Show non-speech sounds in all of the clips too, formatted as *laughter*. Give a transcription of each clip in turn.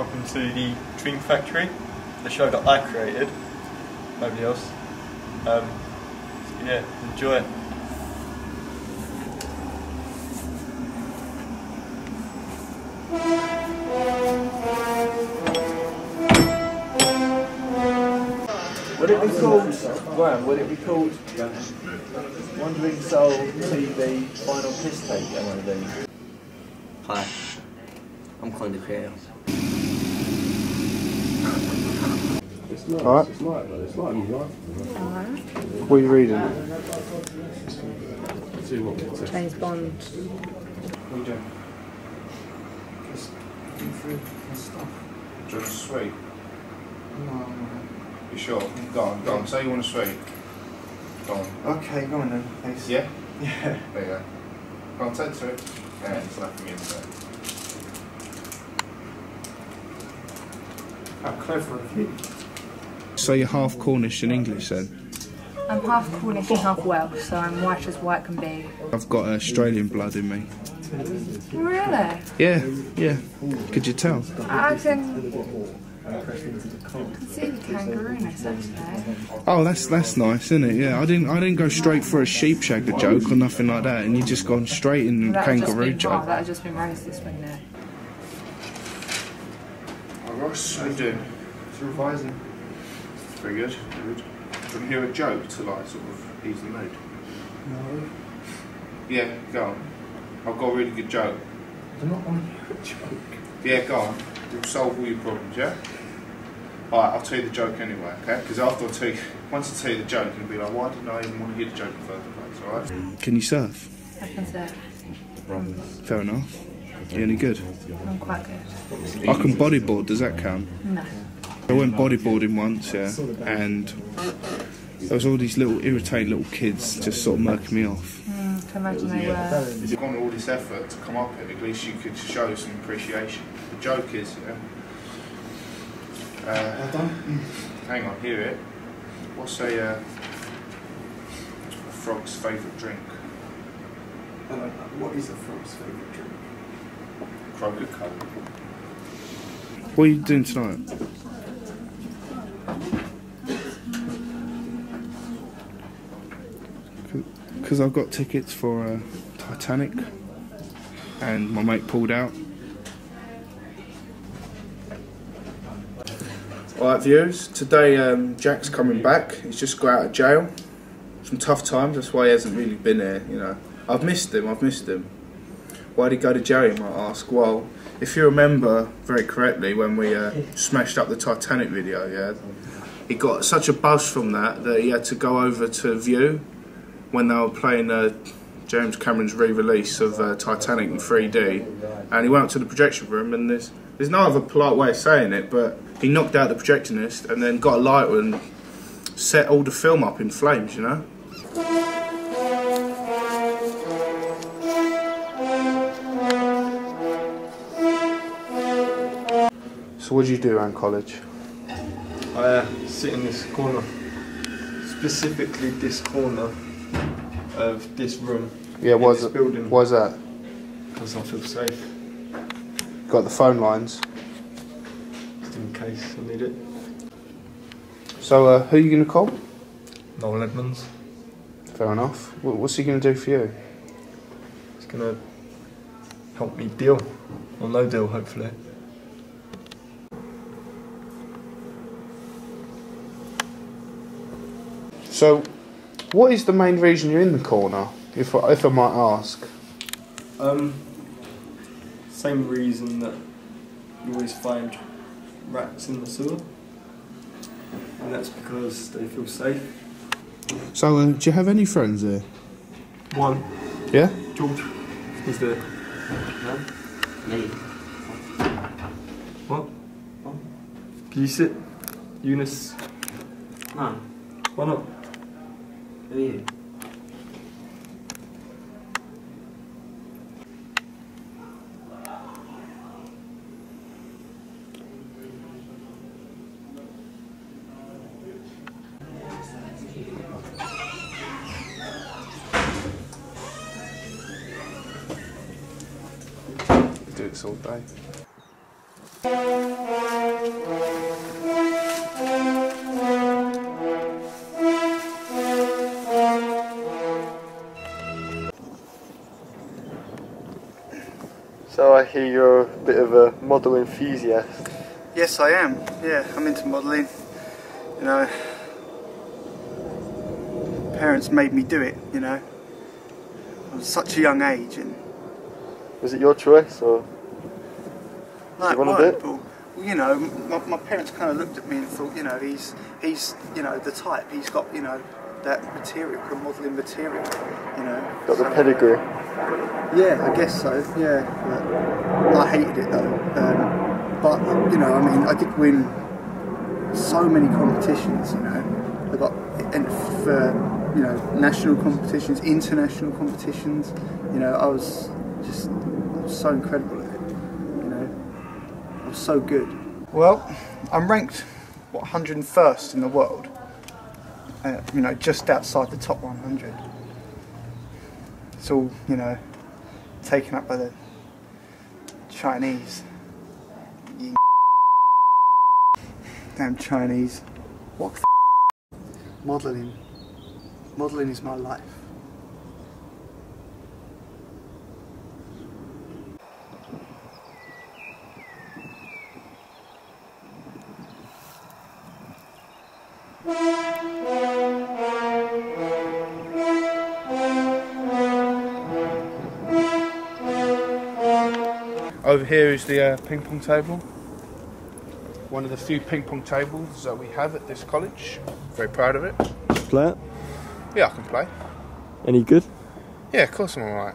welcome to the Dream Factory, the show that I created, nobody else. Um, so yeah, enjoy it. Would it be called, Graham, would it be called Wandering Soul TV Final Piss Take MOD? Hi, I'm Colin the Creator. Alright. What are you reading? James Bond. We do. Just sweet. You sure? Go on, go on. Say you want a sweet. Go on. Okay, go on then. Thanks. Yeah? Yeah. There you go. Go on, take the sweet. Yeah, it's laughing in there. How clever of you. So you're half Cornish and English then? I'm half Cornish and half Welsh, so I'm white as white can be. I've got Australian blood in me. Really? Yeah, yeah. Could you tell? I can, can see the kangaroo-ness. Oh, that's that's nice, isn't it? Yeah, I didn't I didn't go straight for a sheep shagger joke or nothing like that, and you just gone straight in the That would just kangaroo been, oh, joke. that would just been racist, wouldn't it? Oh, Ross, how you doing? It's revising. Very good. Very good. Do you hear a joke to like sort of ease the mood? No. Yeah, go on. I've got a really good joke. I don't want to hear a joke. Yeah, go on. It'll solve all your problems, yeah? Alright, I'll tell you the joke anyway, okay? Because after I tell you, *laughs* once I tell you the joke, you'll be like, why didn't I even want to hear the joke in the first place, alright? Can you surf? I can say Fair enough. You any good? I'm quite good. I can bodyboard. Does that count? No. I went bodyboarding once, yeah, and there was all these little irritating little kids just sort of murking me off. Mm, can imagine they were. You've gone all this effort to come up here, at least you could show some appreciation. The joke is, yeah. Uh, I don't. hang on, hear it. What's a, uh, a frog's favourite drink? Uh, what is a frog's favourite drink? Croak-a-Cola. What are you doing tonight? Because I've got tickets for uh, Titanic, and my mate pulled out. Alright, viewers. Today um, Jack's coming back. He's just got out of jail. Some tough times. That's why he hasn't really been here. You know, I've missed him. I've missed him. Why did he go to jail? You might ask. Well, if you remember very correctly, when we uh, smashed up the Titanic video, yeah, he got such a buzz from that that he had to go over to Vue when they were playing uh, James Cameron's re-release of uh, Titanic in 3D, and he went up to the projection room, and there's there's no other polite way of saying it, but he knocked out the projectionist and then got a lighter and set all the film up in flames, you know. So what did you do around college? I uh, sit in this corner, specifically this corner of this room. Yeah, this it? building Why's that? because I feel safe, Got the phone lines. just in case I need it. So, uh, who are you going to call? Noel Edmonds. Fair enough. What's he going to do for you? He's gonna help me deal, or no deal, hopefully. So, what is the main reason you're in the corner, if I, if I might ask? Um, same reason that you always find rats in the sewer, and that's because they feel safe. So, uh, do you have any friends there? One, Yeah? George, is there? No? Me. What? Can you sit? Eunice? No. Why not? You? Do it all day. Hear you're a bit of a model enthusiast. Yes, I am. Yeah, I'm into modelling. You know, parents made me do it. You know, I was such a young age, and Was it your choice or? like, wanna why? do it? You know, my, my parents kind of looked at me and thought, you know, he's he's you know the type. He's got you know that material, the modelling material. You know, Got the So- pedigree. Yeah, I guess so. Yeah, but I hated it though. Um, but you know, I mean, I did win so many competitions. You know, I got in for you know national competitions, international competitions. You know, I was just I was so incredible at it. You know, I was so good. Well, I'm ranked what 101st in the world. Uh, you know, just outside the top 100. It's all you know taken up by the Chinese. *laughs* Damn Chinese. What the *laughs* Modelling. Modelling is my life. Over here is the uh, ping pong table. One of the few ping pong tables that we have at this college. Very proud of it. Play it. Yeah, I can play. Any good? Yeah, of course I'm alright.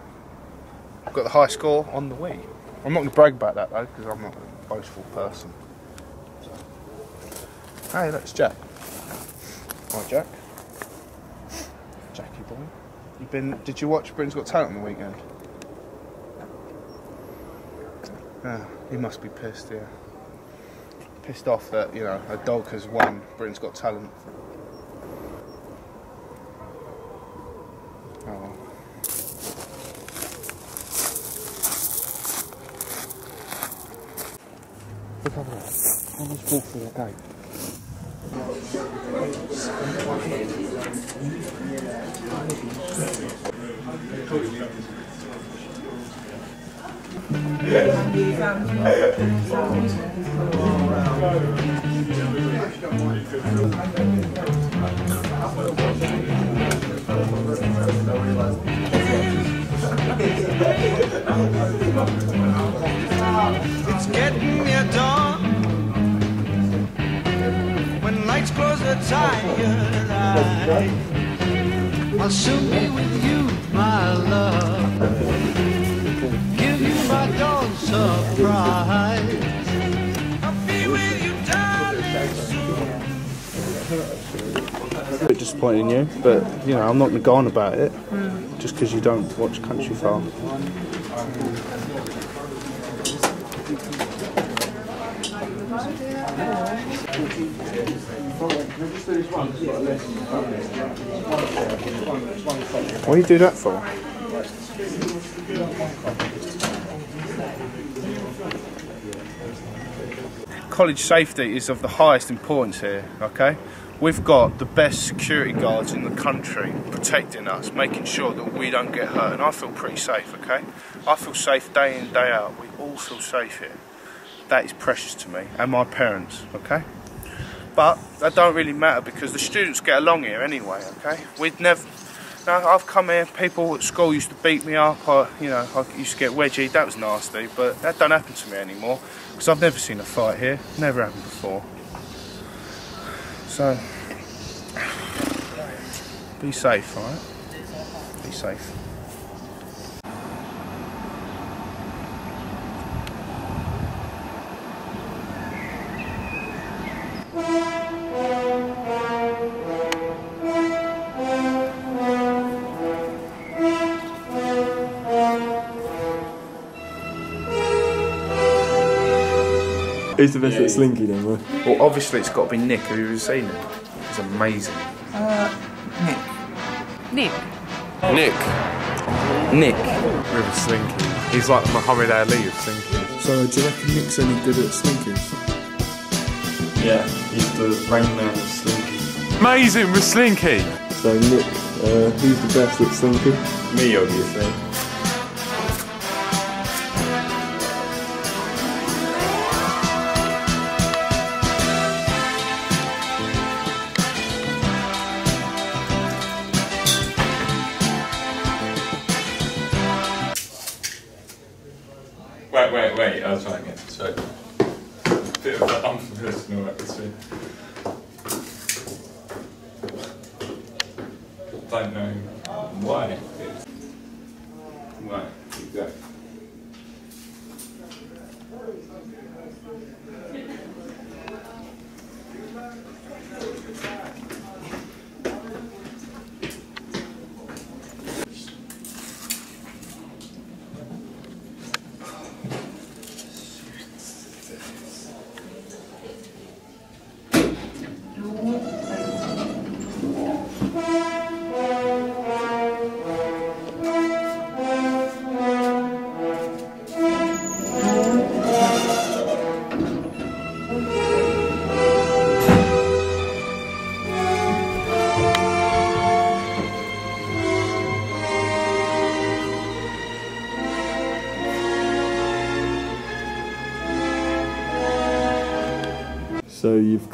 I've got the high score on the Wii. I'm not going to brag about that though, because I'm not a boastful person. Hey, that's Jack. Hi, Jack. Jackie boy. You been? Did you watch Britain's Got Talent on the weekend? Yeah, he must be pissed. Yeah, pissed off that you know a dog has won Britain's Got Talent. It's getting near dawn. When lights close the tired eye, I'll soon be with you, my love. Give you my dawn surprise. I'll be with you, darling, soon. a bit disappointing you, but you know I'm not going to go on about it just because you don't watch Country Farm. What do you do that for? college safety is of the highest importance here, okay? We've got the best security guards in the country protecting us, making sure that we don't get hurt, and I feel pretty safe, okay? I feel safe day in, day out. We all feel safe here. That is precious to me and my parents, okay? But that don't really matter because the students get along here anyway, okay? We'd never. No, I've come here. People at school used to beat me up. I, you know, I used to get wedgie. That was nasty, but that don't happen to me anymore because I've never seen a fight here. Never happened before. So, be safe, alright? Be safe. Who's the best at slinky then, bro? Well, obviously it's got to be Nick. Have you ever seen him? He's amazing. Nick. Nick. Nick. With a slinky. He's like Muhammad Ali of slinky. So, do you reckon Nick's any good at slinkers? Yeah, he's the rain man of Slinky. Amazing with slinky. So Nick, uh, who's the best at Slinky? Me, obviously. Wait, wait, wait, I'll try again. So, bit of an unprofessional atmosphere. Don't know. Why,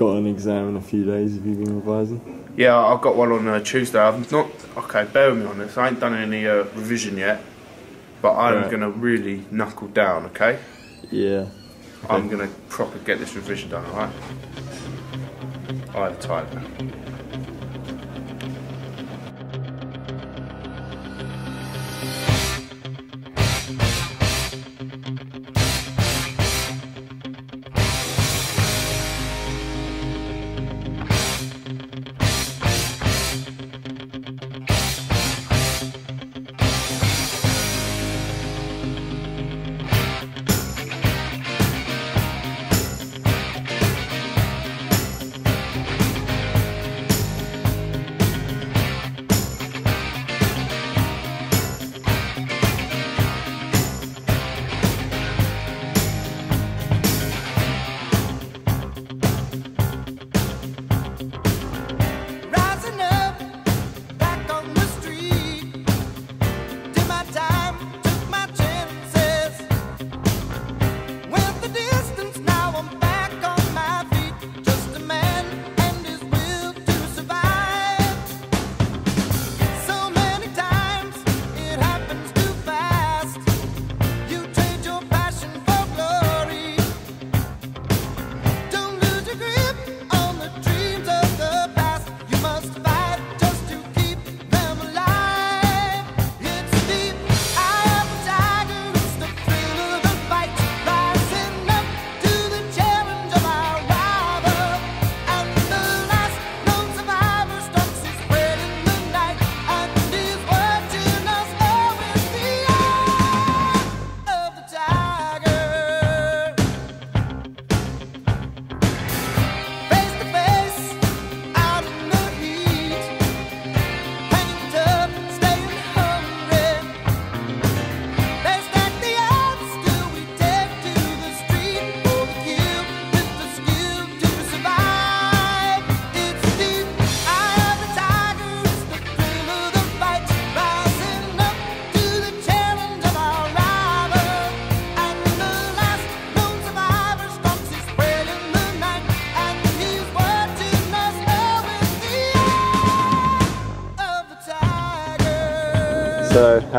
got an exam in a few days. Have you been revising? Yeah, I've got one on uh, Tuesday. I've not. Okay, bear with me on this. I ain't done any uh, revision yet, but I'm Right. gonna really knuckle down. Okay. Yeah. I'm gonna proper get this revision done. All right. I have tiger.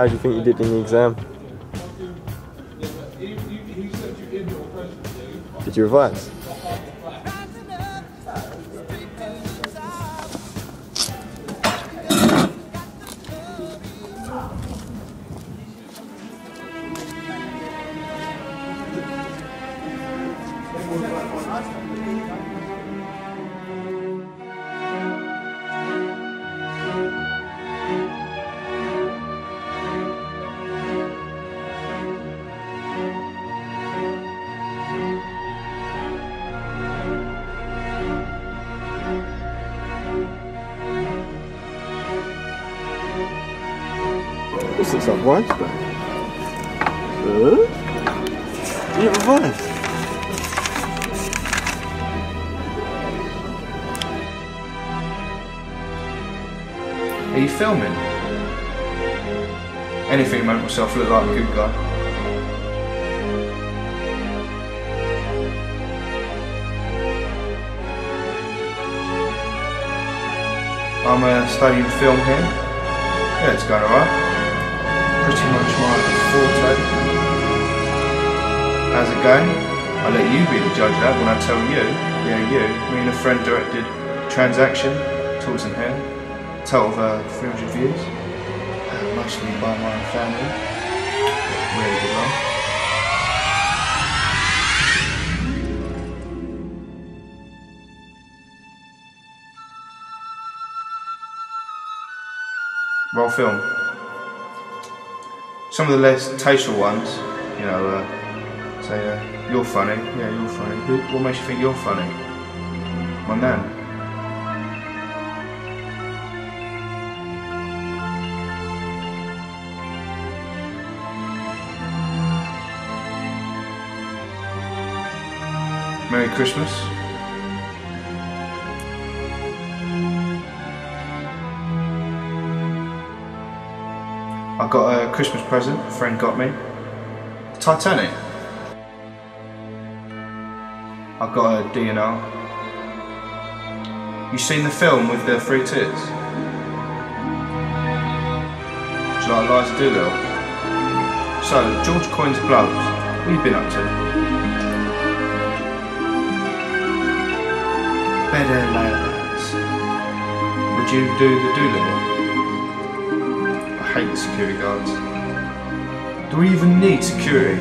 How do you think you did in the exam? Did you revise? Once, but. Huh? Are you filming? Anything to make myself look like a good guy. I'm uh, studying film here. Yeah, it's going alright. Pretty much my forte. How's it going? I'll let you be the judge of that when I tell you. Yeah, you. Me and a friend directed Transaction, Tools and Hair. Total of uh, 300 views. Uh, mostly by my family. Really good one. Roll film. Some of the less tasteful ones, you know, uh, say, uh, you're funny, yeah, you're funny. Who, what makes you think you're funny? My nan. Merry Christmas. I got a Christmas present a friend got me. Titanic. I got a DNR. You seen the film with the three tits? Do you like Eliza Doolittle? So, George Coyne's Bloods, what you been up to? Better. Would you do the Doolittle? Hate security guards. Do we even need security?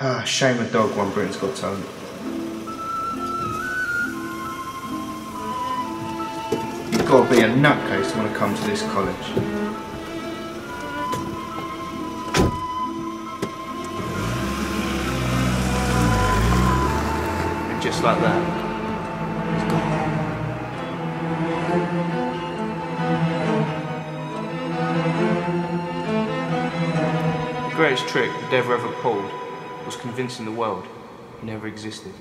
Ah, shame a dog won Britain's Got Talent. You've got to be a nutcase to want to come to this college. And just like that, greatest trick the devil ever pulled was convincing the world he never existed.